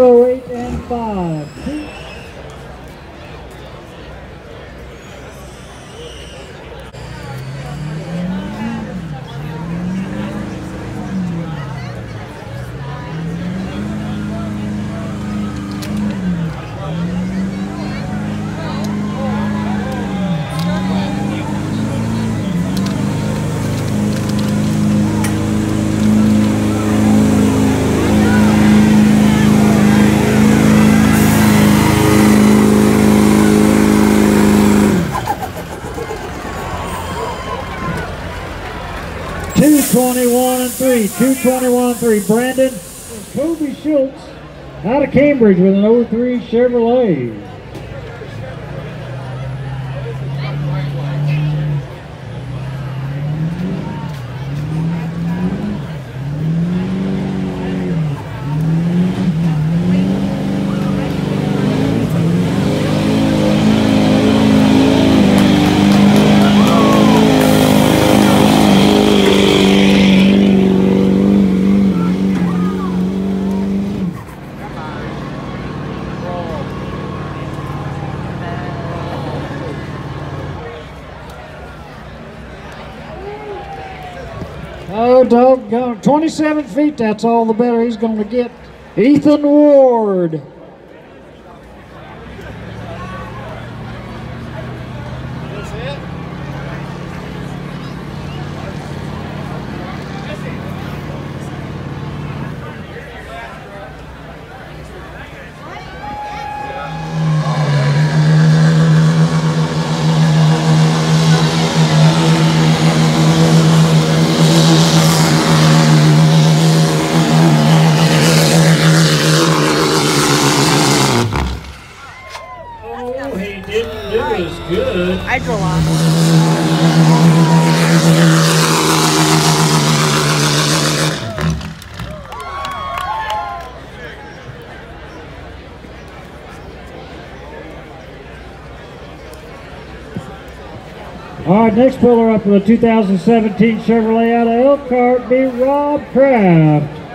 Zero eight 8, and 5. 221 and 3. 221 and 3. Brandon Kobe Schultz out of Cambridge with an 03 Chevrolet. Oh, doggone. 27 feet, that's all the better he's going to get. Ethan Ward. Didn't good. I drove off. All right, next puller up for the 2017 Chevrolet out of Elkhart be Rob Kraft.